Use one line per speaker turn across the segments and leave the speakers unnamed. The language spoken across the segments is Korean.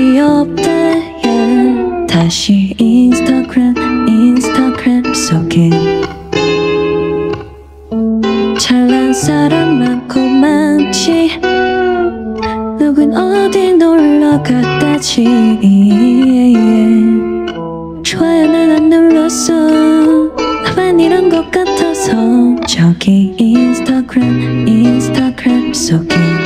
귀엽대 다시 인스타그램 인스타그램 속에. 잘난 사람 많고 많지. 누군 어디 놀러 갔다지? 좋아요는 안 눌렀어. 나만 이런 것 같아서. 저기 인스타그램 인스타그램 속에.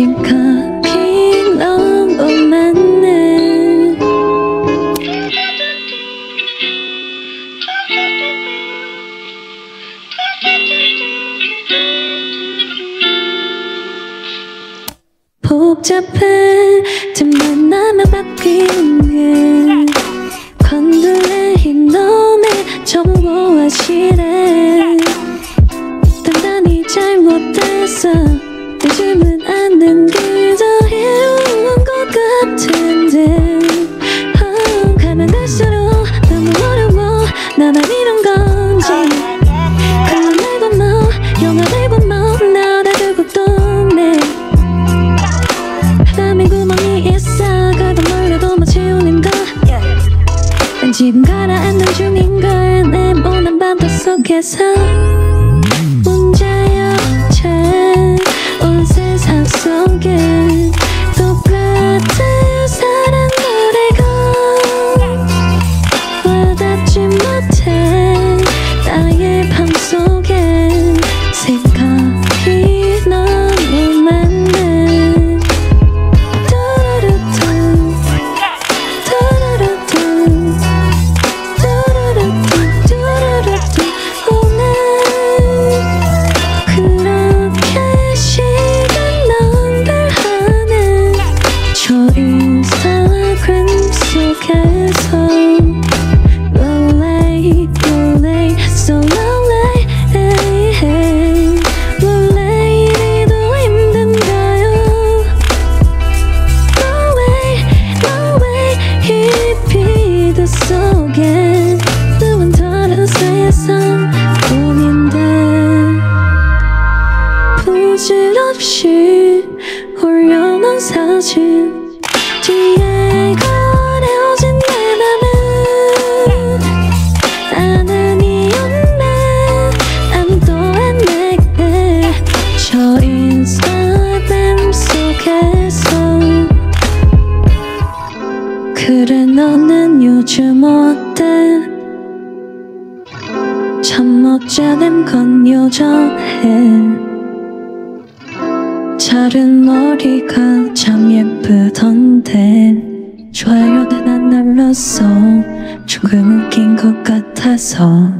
생각이 너무 많네 복잡해 틈만 나면 바뀌는 게 요즘은 않는 그저 해온 것 같은데. 어, 가면 갈수록 너무 어려워. 나만 이런 건지. 그런 앨범 뭐 영화 앨범 뭐 나를 두고 또내. 땀에 구멍이 있어. 그건 몰라도 못 채우는 걸난 지금 가라앉는 중인걸 내 모난 밤도 속에서 문제야. 문 부질없이 올려놓은 사진 뒤에 꺼 속에서 그래 너는 요즘 어때? 잠못 자는 건 여전해 자른 머리가 참 예쁘던데. 좋아요는 안 눌렀어 조금 웃긴 것 같아서